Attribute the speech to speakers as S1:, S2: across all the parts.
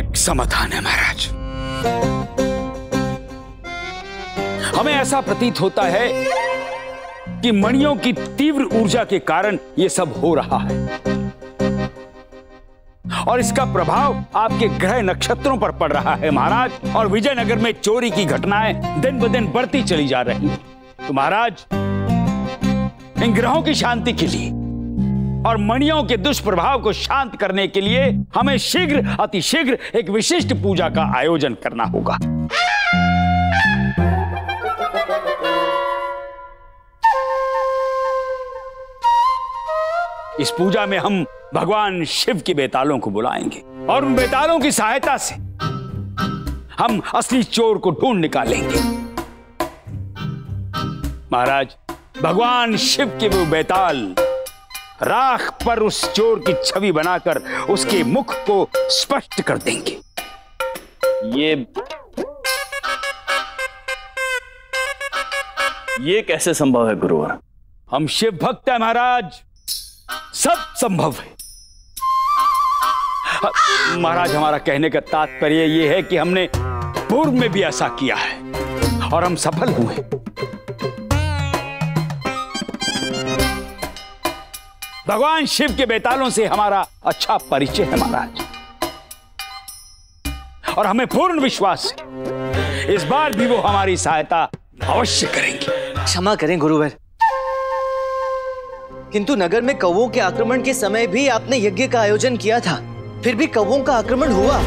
S1: एक समाधान है, महाराज। हमें ऐसा प्रतीत होता है कि मणियों की तीव्र ऊर्जा के कारण यह सब हो रहा है। और इसका प्रभाव आपके ग्रह नक्षत्रों पर पड़ रहा है, महाराज। और विजयनगर में चोरी की घटनाएँ दिन ब दिन बढ़ती चली जा रही तो महाराज, इन ग्रहों की शांति के लिए और मणियों के दुष्प्रभाव को शांत करने के लिए हमें शीघ्र, अतिशीघ्र एक विशिष्ट पूजा का आयोजन करना होगा। इस पूजा में हम भगवान शिव के बेतालों को बुलाएँगे और उन बेतालों की सहायता से हम असली चोर को ढूंढ निकालेंगे। महाराज, भगवान शिव के वो बेताल राख पर उस चोर की छवि बनाकर उसके मुख को स्पष्ट कर देंगे।
S2: ये ये कैसे संभव है गुरुवर?
S1: हम शिव भक्त हैं महाराज। सब संभव है। महाराज हमारा कहने का तात्पर्य यह है कि हमने पूर्व में भी ऐसा किया है और हम सफल हुए। भगवान शिव के बेतालों से हमारा अच्छा परिचय है महाराज। और हमें पूर्ण विश्वास है। इस बार भी वो हमारी सहायता अवश्य करेंगे।
S3: क्षमा करें, गुरुवर। किंतु नगर में कौवों के आक्रमण के समय भी आपने यज्ञ का आयोजन किया था। फिर भी कौवों का आक्रमण हुआ।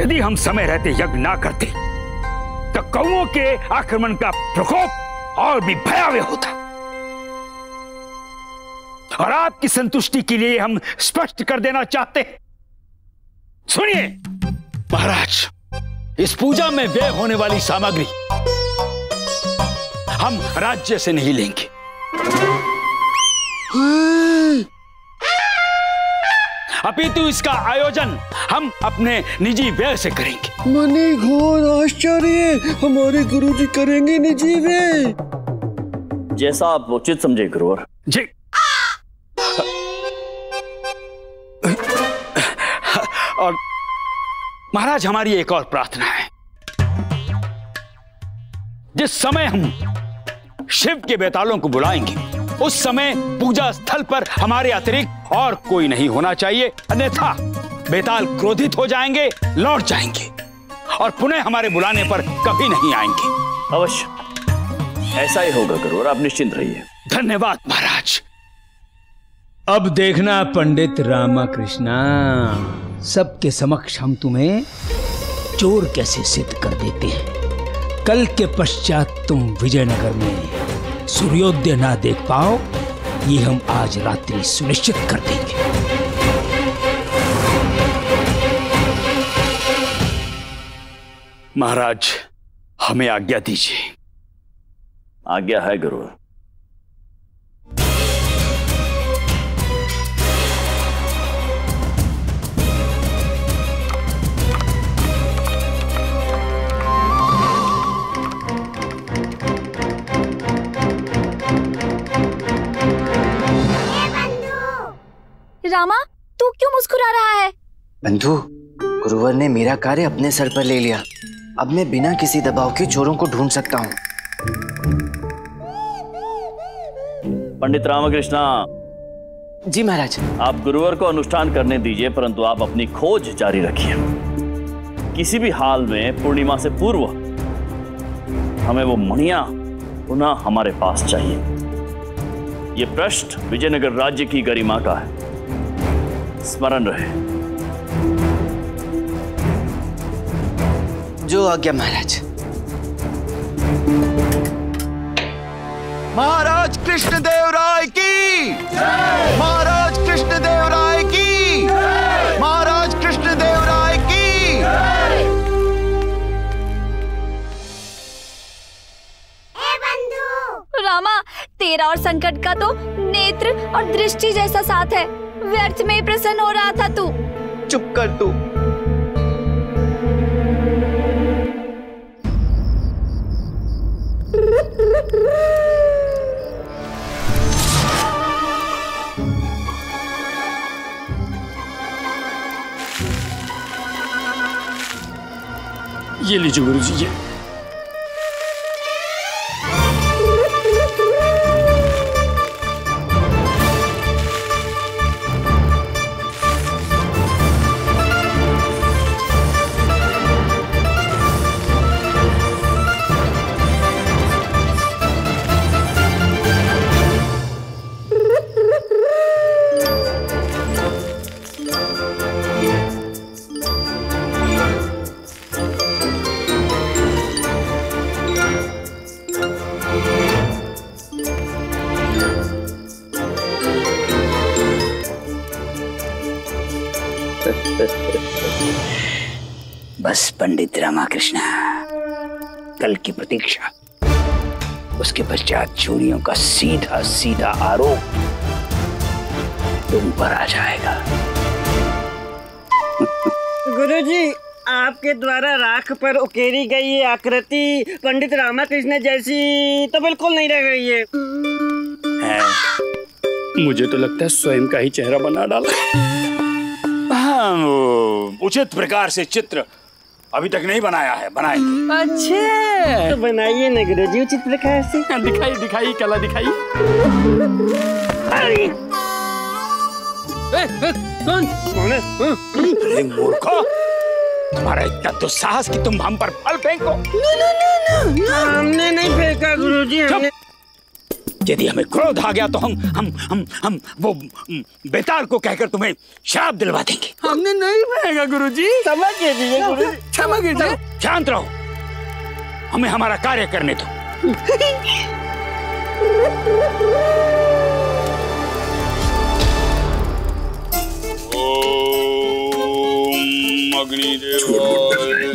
S1: यदि हम समय रहते यज्ञ ना करते तो कौओं के आक्रमण का प्रकोप और भी भयावह होता। और आपकी संतुष्टि के लिए हम स्पष्ट कर देना चाहते सुनिए, महाराज, इस पूजा में व्यय होने वाली सामग्री हम राज्य से नहीं लेंगे। अपितु इसका आयोजन हम अपने निजी व्यय से करेंगे।
S4: मनी घोर आश्चर्य! हमारे गुरुजी करेंगे निजी व्यय।
S2: जैसा आप उचित समझे गुरुवर।
S1: जी। और महाराज हमारी एक और प्रार्थना है। जिस समय हम शिव के बेतालों को बुलाएँगे उस समय पूजा स्थल पर हमारे अतिरिक्त और कोई नहीं होना चाहिए। अन्यथा बेताल क्रोधित हो जाएँगे लौट जाएँगे और पुनः हमारे बुलाने पर कभी नहीं आएँगे।
S2: अवश्य। ऐसा ही होगा गुरुवर आप निश्चिंत रहिए।
S1: धन्यवाद महाराज।
S5: अब देखना पंडित रामाकृष्णा सबके समक्ष हम तुम्हें चोर कैसे सिद्ध कर देते हैं। कल के पश्चात तुम विजयनगर में सूर्योदय ना देख पाओ ये हम आज रात्रि सुनिश्चित कर देंगे।
S1: महाराज हमें आज्ञा दीजिए।
S2: आज्ञा है गुरुवर।
S6: रामा तू क्यों मुस्कुरा रहा है?
S3: बंधु गुरुवर ने मेरा कार्य अपने सर पर ले लिया। अब मैं बिना किसी दबाव के चोरों को ढूंढ सकता हूँ।
S2: पंडित रामकृष्णा
S3: जी महाराज।
S2: आप गुरुवर को अनुष्ठान करने दीजिए परंतु आप अपनी खोज जारी रखिए। किसी भी हाल में पूर्णिमा से पूर्व हमें वो मणिया पुनः हमारे पास चाहिए। ये पृष्ठ विजयनगर राज्य की गरिमा का है। स्मरण रहे।
S3: जो आज्ञा महाराज।
S4: महाराज कृष्णदेव राय की। महाराज कृष्णदेव राय की। महाराज कृष्णदेव राय की। बंधु।
S6: रामा तेरा और संकट का तो नेत्र और दृष्टि जैसा साथ है। व्यर्थ में प्रसन्न हो रहा था तू।
S3: चुप कर तू।
S5: ये लीजिए गुरु जी ये। पंडित रामाकृष्ण कल की प्रतीक्षा। उसके पश्चात चोरियों का सीधा सीधा आरोप तुम पर आ जाएगा।
S4: गुरुजी आपके द्वारा राख पर उकेरी गई ये आकृति पंडित रामाकृष्ण जैसी तो बिल्कुल नहीं रह गई है।
S5: मुझे तो लगता है स्वयं का ही चेहरा बना डाला।
S1: हाँ, वो उचित प्रकार से चित्र अभी तक नहीं बनाया है बनाएँगे।
S5: अच्छे।
S4: तो बनाइए ना गुरुजी उचित
S5: दिखाई दिखाई कला दिखाई।
S4: अरे।
S5: कौन?
S4: कौन हाँ?
S1: मूर्खो। तुम्हारा इतना दुस्साहस कि तुम हम पर फल फेंको।
S4: नो नो नो नो हमने नहीं फेंका गुरुजी हमने
S1: यदि हमें क्रोध आ गया तो हम हम हम हम वो बेताल को कहकर तुम्हें शराब दिलवा देंगे।
S5: हमने नहीं पाएगा क्षमा कीजिए
S1: शांत रहो। हमें हमारा कार्य करने दो।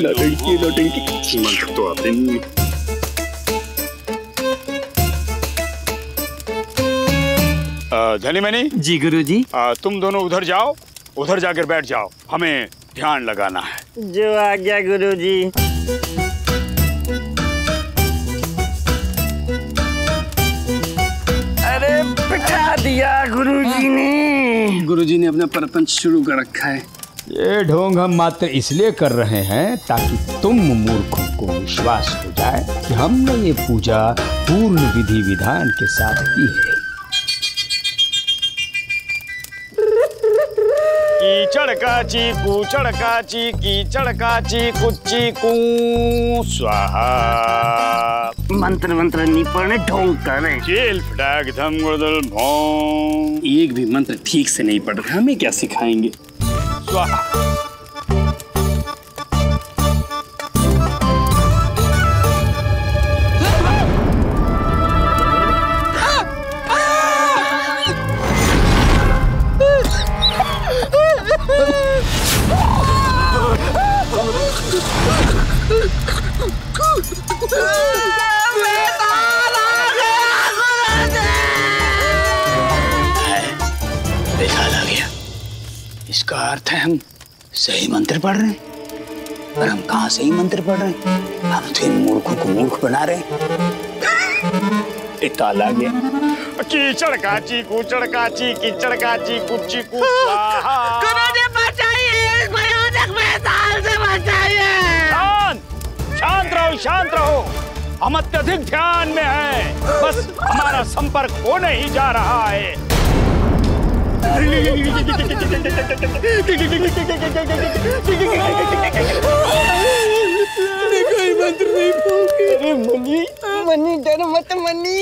S5: नौटंकी नौटंकी मंत्र तो आते नहीं
S1: धनी मनी?
S4: जी गुरुजी।
S1: अ, तुम दोनों उधर जाओ उधर जाकर बैठ जाओ। हमें ध्यान लगाना है।
S4: जो आ गया गुरु जी अरे बिठा दिया गुरु जी ने।
S5: गुरु जी ने अपना परपंच शुरू कर रखा है।
S7: ये ढोंग हम मात्र इसलिए कर रहे हैं ताकि तुम मूर्खों को विश्वास हो जाए कि हमने ये पूजा पूर्ण विधि विधान के साथ की है।
S1: कीचड़ चीकू कूचड़ चीकी चड़का चीकू कुच्ची कू। स्वाहा।
S4: मंत्र मंत्र निपण पढ़ने ढोंग करे। रहे
S1: चेल फटाक धम गुड़दल भों।
S5: एक भी मंत्र ठीक से नहीं पढ़ रहा हमें क्या सिखाएँगे?
S1: स्वाहा।
S5: इसका अर्थ है हम सही मंत्र पढ़ रहे हैं। पर हम कहाँ सही मंत्र पढ़ रहे हैं? हम तो इन मूर्खों को मूर्ख बना रहे हैं। इताल गया।
S1: कीचड़ काची कूचड़ काची कीचड़ काची कुच्ची कू स्वाहा। शांत शांत रहो शांत रहो। हम अत्यधिक ध्यान में हैं। बस हमारा संपर्क होने ही जा रहा है।
S4: मनी डर मत मनी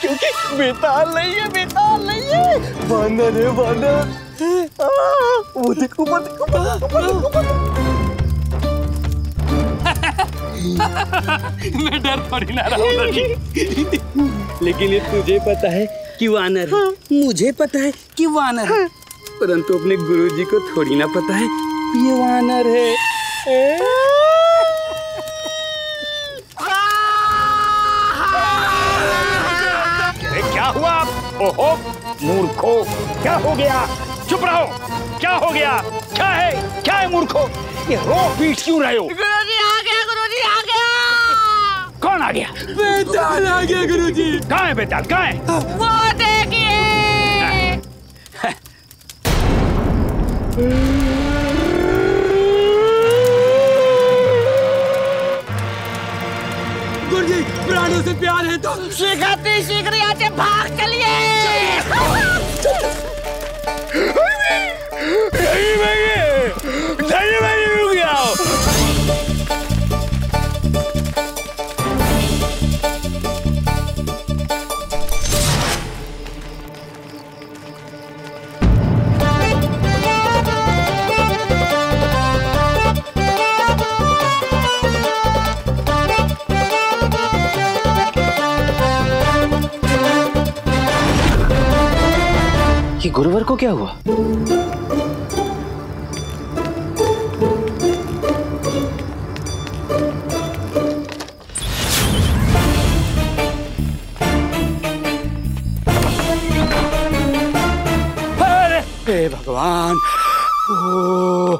S4: क्योंकि बेताल नहीं है बेताल नहीं है बांदर है बांदर वो देखो वो देखो
S5: मैं डर थोड़ी ना रहा लेकिन ये तुझे पता है कि वानर है। मुझे पता है कि वानर है। परंतु अपने गुरुजी को थोड़ी ना पता है ये वानर है।
S1: अरे क्या हुआ ओहो मूर्खो क्या हो गया? चुप रहो क्या हो गया? क्या है? क्या है मूर्खो? ये रो पीट क्यों रहे हो? कौन आ गया?
S5: बेताल आ गया गुरुजी।
S1: कहा है बेताल कहा है? हाँ।
S6: वो देखिए।
S5: जी प्राणों से प्यार है तो।
S4: शीघ्र शीघ्र भाग चलिए।
S3: चलिए। गुरुवर को क्या हुआ?
S1: हे भगवान। ओ,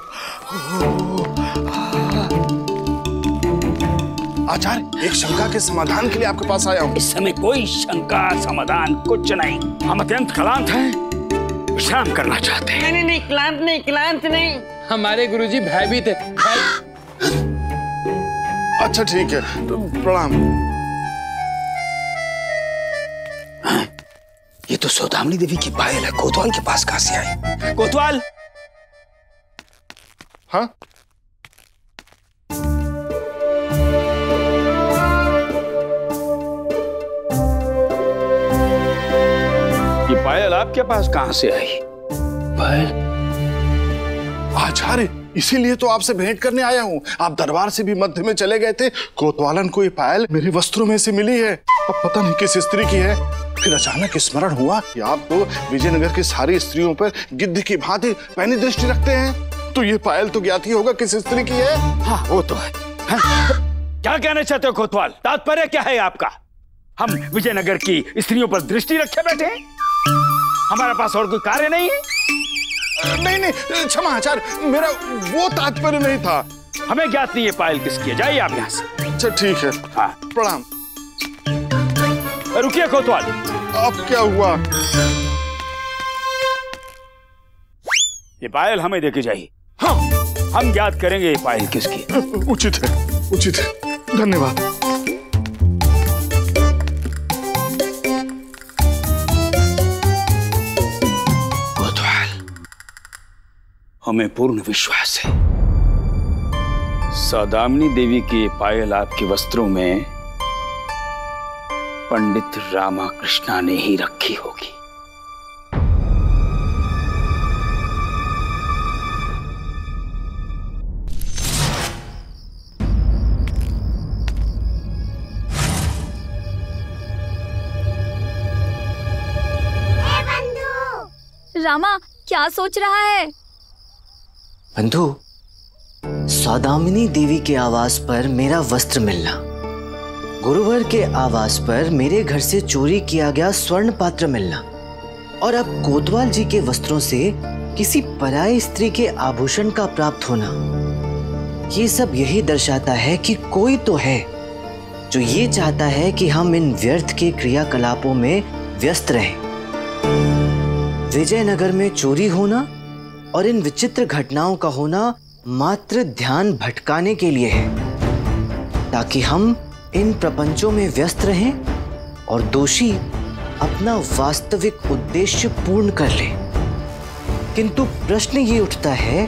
S8: आचार्य एक शंका के समाधान के लिए आपके पास आया हूँ।
S1: इस समय कोई शंका समाधान कुछ नहीं। हम अत्यंत कलांत हैं। विश्राम करना चाहते हैं।
S4: नहीं नहीं नहीं क्लांत नहीं क्लांत नहीं।
S5: हमारे गुरुजी भयभीत है। भय-
S8: अच्छा ठीक है। तो प्रणाम।
S7: ये तो सौदामनी देवी की पायल है। कोतवाल के पास कहाँ से आई?
S1: कोतवाल?
S8: हाँ?
S1: पायल आपके पास कहाँ से आई? पायल?
S8: आचार्य इसीलिए तो आपसे भेंट करने आया हूँ। आप दरबार से भी मध्य में चले गए थे। कोतवालन को ये पायल मेरे वस्त्रों में से मिली है। अब पता नहीं किस स्त्री की है। फिर अचानक स्मरण हुआ कि आप तो विजयनगर की सारी स्त्रियों पर गिद्ध की भांति पैनी दृष्टि रखते हैं। तो ये पायल तो ज्ञात ही होगा किस स्त्री की है।
S1: हाँ वो तो है। हाँ? क्या कहना चाहते हो कोतवाल? तात्पर्य क्या है आपका? हम विजयनगर की स्त्रियों पर दृष्टि रखे बैठे हैं। हमारे पास और कोई कार्य नहीं है?
S8: नहीं नहीं क्षमा आचार्य मेरा वो तात्पर्य नहीं था।
S1: हमें ज्ञात नहीं है पायल किसकी है। जाइए आप यहाँ से।
S8: अच्छा ठीक है।
S1: हाँ।
S8: प्रणाम।
S1: रुकिए कोतवाल।
S8: अब क्या हुआ?
S1: ये पायल हमें देके जाइए। हाँ। हम ज्ञात करेंगे ये पायल किसकी
S8: उचित है उचित है। धन्यवाद।
S1: हमें पूर्ण विश्वास है। सौदामिनी देवी की पायल आपके वस्त्रों में पंडित रामाकृष्णा ने ही रखी होगी।
S6: रामा क्या सोच रहा है?
S3: बंधु, सौदामिनी देवी के आवास पर मेरा वस्त्र मिलना। गुरुवर के आवास पर मेरे घर से चोरी किया गया स्वर्ण पात्र मिलना। और अब कोतवाल जी के वस्त्रों से किसी पराई स्त्री के आभूषण का प्राप्त होना। ये सब यही दर्शाता है कि कोई तो है, जो ये चाहता है कि हम इन व्यर्थ के क्रियाकलापों में व्यस्त रहें। विजयनगर में चोरी होना और इन विचित्र घटनाओं का होना मात्र ध्यान भटकाने के लिए है, ताकि हम इन प्रपंचों में व्यस्त रहें और दोषी अपना वास्तविक उद्देश्य पूर्ण कर ले। किंतु प्रश्न ये उठता है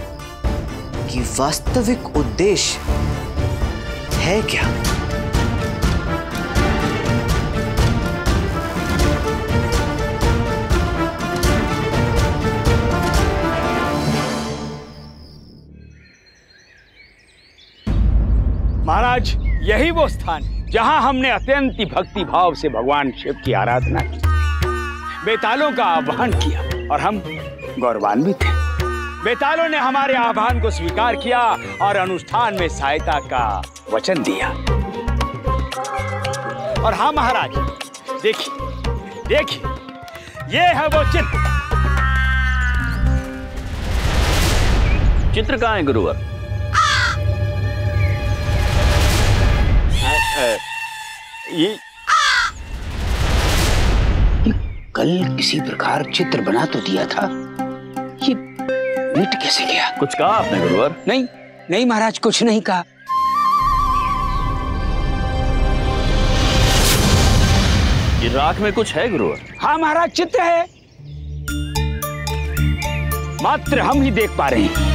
S3: कि वास्तविक उद्देश्य है क्या?
S1: महाराज, यही वो स्थान जहाँ हमने अत्यंत भक्ति भाव से भगवान शिव की आराधना की। बेतालों का आह्वान किया और हम गौरवान्वित थे बेतालों ने हमारे आह्वान को स्वीकार किया और अनुष्ठान में सहायता का वचन दिया। और हाँ महाराज, देखिए देखिए, ये है वो चित्र।
S2: चित्र कहाँ है, गुरुवर?
S1: ये
S7: कल किसी प्रकार चित्र बना तो दिया था। ये मिट कैसे गया?
S2: कुछ कहा आपने गुरुवर?
S7: नहीं नहीं महाराज कुछ नहीं कहा।
S2: ये राख में कुछ है गुरुवर?
S1: हाँ महाराज चित्र है। मात्र हम ही देख पा रहे हैं।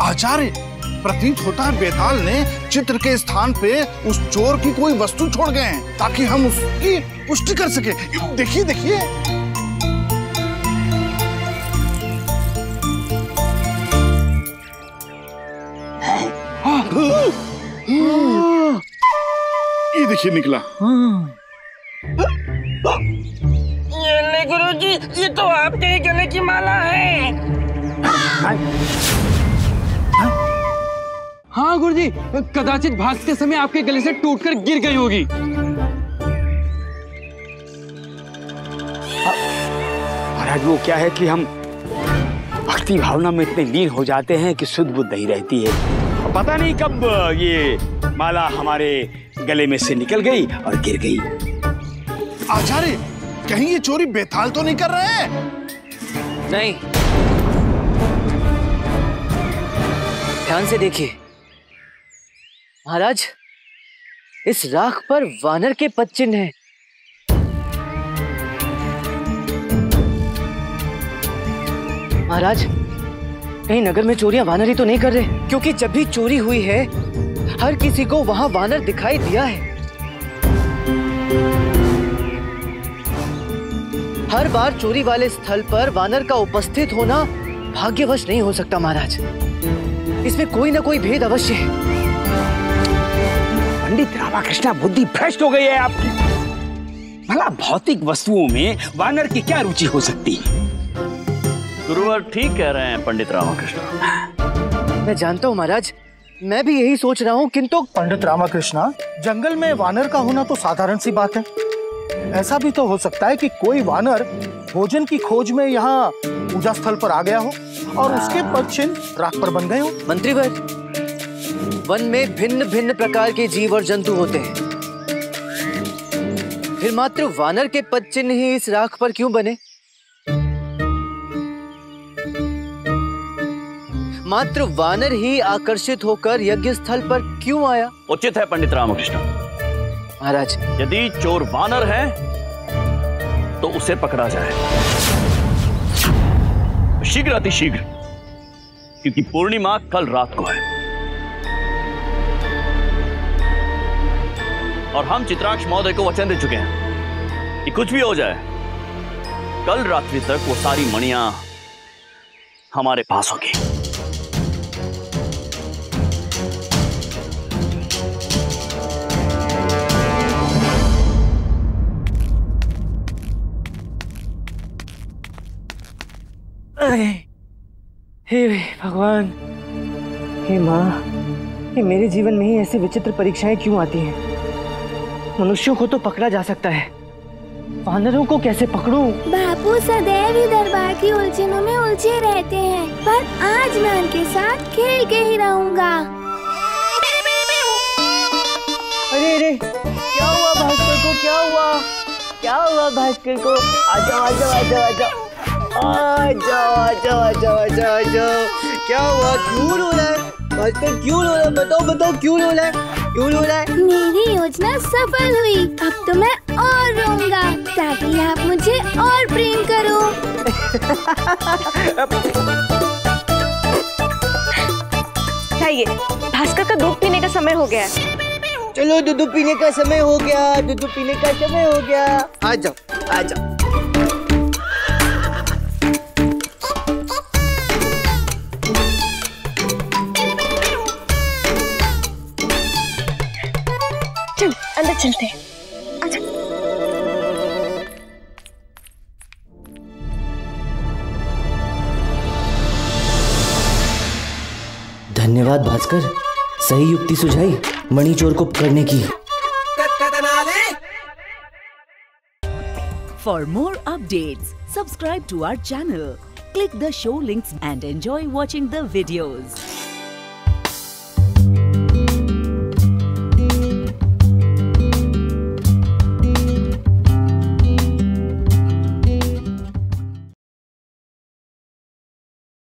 S8: आचार्य प्रतीत होता है बेताल ने चित्र के स्थान पे उस चोर की कोई वस्तु छोड़ गए हैं ताकि हम उसकी पुष्टि कर सके। देखिए देखिए। ये देखिए निकला।
S4: ये ले गुरुजी ये तो आपके ही गले की माला है।
S9: हाँ गुरु जी कदाचित भागते समय आपके गले से टूटकर गिर गई होगी।
S1: महाराज वो क्या है कि हम भक्ति भावना में इतने लीन हो जाते हैं कि शुद्ध बुद्ध नहीं रहती है। पता नहीं कब ये माला हमारे गले में से निकल गई और गिर गई।
S8: आचार्य कहीं ये चोरी बेताल तो नहीं कर रहे हैं?
S3: नहीं। ध्यान से देखिए। महाराज, इस राख पर वानर के पद चिन्ह है। महाराज, कहीं नगर में चोरियाँ वानर ही तो नहीं कर रहे, क्योंकि जब भी चोरी हुई है, हर किसी को वहाँ वानर दिखाई दिया है। हर बार चोरी वाले स्थल पर वानर का उपस्थित होना भाग्यवश नहीं हो सकता, महाराज। इसमें कोई ना कोई भेद अवश्य है।
S1: पंडित रामाकृष्णा बुद्धि भ्रष्ट हो गई है आपकी भला भौतिक वस्तुओं में वानर की क्या रुचि हो सकती है?
S2: गुरुवर ठीक कह रहे हैं पंडित रामकृष्ण
S3: मैं जानता हूँ महाराज मैं भी यही सोच रहा हूँ किंतु
S10: पंडित रामाकृष्णा जंगल में वानर का होना तो साधारण सी बात है। ऐसा भी तो हो सकता है कि कोई वानर भोजन की खोज में यहाँ पूजा स्थल पर आ गया हो और उसके पद चिन्ह राख पर बन गए हो।
S3: मंत्रीवर वन में भिन्न भिन्न प्रकार के जीव और जंतु होते हैं। फिर मात्र वानर के पद चिन्ह ही इस राख पर क्यों बने? मात्र वानर ही आकर्षित होकर यज्ञ स्थल पर क्यों आया?
S2: उचित है पंडित रामकृष्ण।
S3: महाराज।
S2: यदि चोर वानर है तो उसे पकड़ा जाए। शीघ्र अति शीघ्र क्योंकि पूर्णिमा कल रात को है। और हम चित्राक्ष महोदय को वचन दे चुके हैं कि कुछ भी हो जाए, कल रात्रि तक वो सारी मणियाँ हमारे पास होगी।
S3: अरे, हे भगवान। हे माँ ये मेरे जीवन में ही ऐसी विचित्र परीक्षाएँ क्यों आती हैं? मनुष्यों को तो पकड़ा जा सकता है। वानरों को कैसे पकड़ूं?
S11: बापू सदैव ही दरबार की उलझनों में उलझे रहते हैं पर आज मैं उनके साथ खेल के ही रहूँगा।
S3: अरे अरे क्या हुआ भास्कर को? क्या हुआ? क्या हुआ भास्कर को? आ जाओ आ जाओ आ जाओ आ जाओ। आ जाओ आ जाओ आ जाओ आ जाओ क्या हुआ? क्यों रो रहा है भास्कर क्यों रो रहा है? बताओ बताओ क्यों रो रहा है? क्यों रो रहा है?
S11: मेरी योजना सफल हुई। अब तो मैं और रोऊँगा ताकि आप मुझे और प्रेम करो।
S12: चाहिए भास्कर का दूध पीने का समय हो गया है।
S3: चलो दूध पीने का समय हो गया दूध पीने का समय हो गया। आ जाओ आ जाओ।
S12: चलते हैं।
S3: धन्यवाद भास्कर। सही युक्ति सुझाई मणि चोर को पकड़ने की।
S13: For more update subscribe to our channel click the show links and enjoy watching the videos